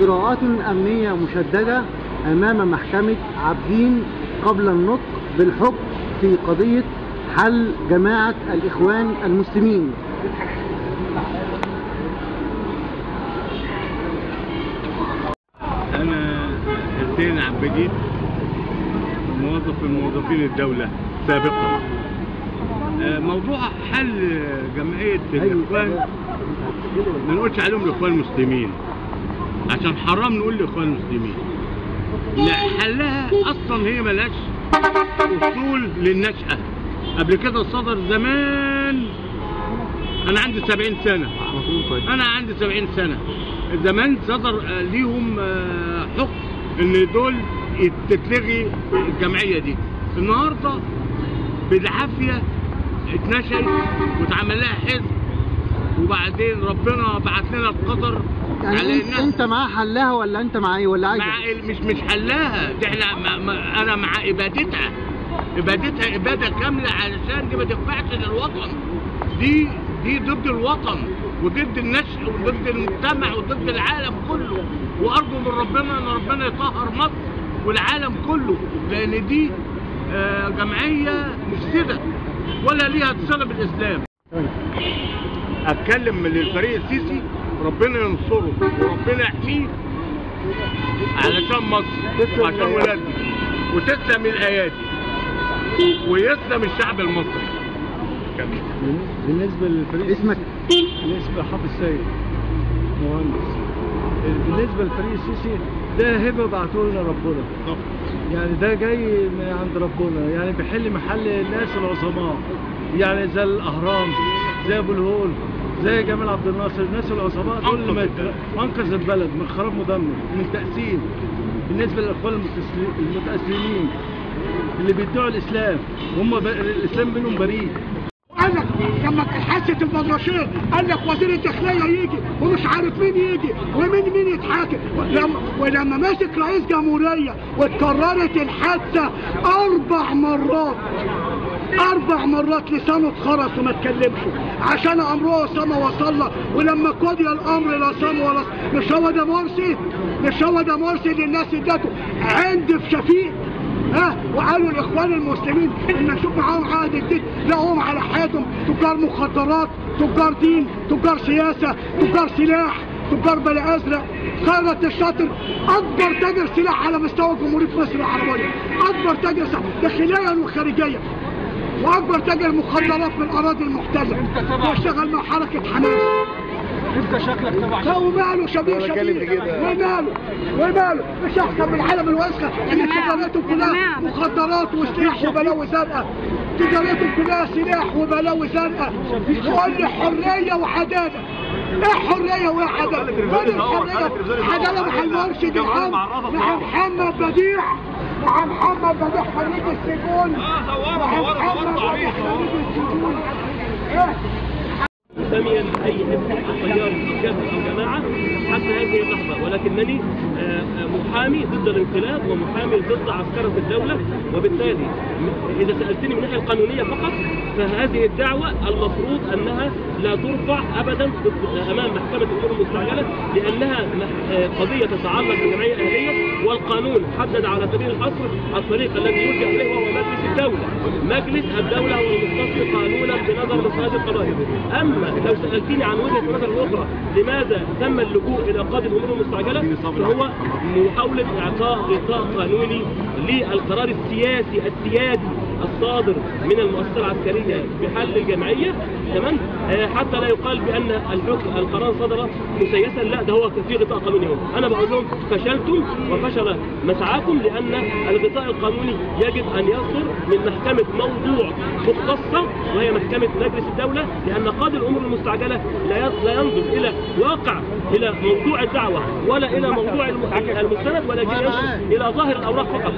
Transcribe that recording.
إجراءات أمنية مشددة أمام محكمة عابدين قبل النطق بالحكم في قضية حل جماعة الإخوان المسلمين. أنا حسين عبدين موظف من موظفين الدولة سابقا. آه، موضوع حل جمعية الإخوان ما نقولش عليهم الإخوان المسلمين. عشان حرام نقول الإخوان المسلمين. لا حلها أصلا هي ملهاش أصول للنشأة. قبل كده صدر زمان أنا عندي سبعين سنة. أنا عندي 70 سنة. زمان صدر آه، ليهم آه، حكم إن دول تتلغي الجمعية دي. النهارده بالعافية اتنشأت واتعمل لها حزب. وبعدين ربنا بعت لنا القدر يعني على أنت, انها أنت مع حلها ولا أنت مع إيه؟ ولا عايز مع مش مش حلاها. دي إحنا ما ما أنا مع ابادتها. ابادتها ابادة كاملة علشان دي ما تنفعش للوطن. دي دي ضد الوطن وضد النشء وضد المجتمع وضد العالم كله. وأرجو من ربنا إن ربنا يطهر مصر والعالم كله لأن دي آه، جمعية مفسدة ولا ليها صله بالإسلام. أتكلم من الفريق السيسي ربنا ينصره وربنا يحميه علشان مصر وعشان ولادنا. وتسلم الأيادي. ويسلم الشعب المصري. بالنسبة للفريق اسمك؟ بالنسبة حافظ سيد. مهندس. بالنسبة للفريق السيسي ده هبة بعته لنا ربنا. يعني ده جاي من عند ربنا. يعني بيحل محل الناس العظماء. يعني زي الأهرام زي أبو الهول. زي جمال عبد الناصر الناس العظماء دول اللي ما- أنقذ البلد من خراب مدمر من تقسيم بالنسبة للإخوان المتسل- المتأسلمين اللي بيدعوا الإسلام هم ب... الإسلام منهم بريء. قال لك لما حادثه البدرشين قال لك وزير الداخلية يجي ومش عارف مين يجي ومين مين يتحاكم. ولما, ولما مسك رئيس جمهورية واتكررت الحادثة أربع مرات. أربع مرات لسانه اتخرس وما اتكلمش. عشان امره أسامة وصل له ولما قضي الأمر لاسامه ولا مش هو ده مرسي؟ مش هو ده مرسي اللي الناس ادته عند في شفيق؟ ها؟ وقالوا الإخوان المسلمين إن نشوف معاهم عهد جديد لقوهم على حياتهم تجار مخدرات تجار دين تجار سياسة تجار سلاح تجار بني أزرق. خيرت الشاطر. أكبر تاجر سلاح على مستوى جمهورية مصر العربية. أكبر تاجر سلاح. داخليا وخارجيا واكبر تاجر مخدرات من الاراضي المحتله واشتغل مع حركة حماس. انت شكلك تبع لا وماله شبيه شبيه. وماله وماله مش أحسن من العالم الوسخه اللي تجارتهم كلها مخدرات وسلاح وبلاوي زرقاء تجارتهم كلها سلاح وبلاوي زرقاء تقول لي حرية وعداله إيه حرية وايه عداله؟ فين الحريه؟ عداله مع المرشد العام مع محمد بديع. مع محمد بديع خريج السجون. مع محمد بديع خريج السجون. ساميا أي أو تيار أو جماعة حتى هذه اللحظة. ولكنني آه، آه، محامي ضد الانقلاب ومحامي ضد عسكرة الدولة. وبالتالي إذا سألتني من الناحيه القانونية فقط فهذه الدعوة المفروض أنها لا ترفع ابدا أمام محكمة الأمور المستعجله لأنها آه، قضية تتعلق بجمعيه اهليه والقانون حدد على سبيل الحصر الطريق الذي يرجع إليه وهو مجلس الدولة. مجلس الدولة هو المختص قانونا بنظر مصالح القضايا أما لو سالتني عن وجهة النظر الاخرى لماذا تم اللجوء إلى قاضي الأمور المستعجلة فهو محاوله إعطاء غطاء قانوني للقرار السياسي السيادي الصادر من المؤسسه العسكريه بحل الجمعية. تمام؟ آه، حتى لا يقال بأن الحكم القرار صدر مسيسا. لا ده هو في غطاء قانوني هو. أنا بقول لهم فشلتم وفشل مسعاكم لأن الغطاء القانوني يجب أن يصدر من محكمة موضوع مختصة وهي محكمة مجلس الدولة لأن قاضي الأمور المستعجلة لا ينظر إلى واقع إلى موضوع الدعوة ولا إلى موضوع الم- المستند ولكن ينظر إلى ظاهر الأوراق فقط.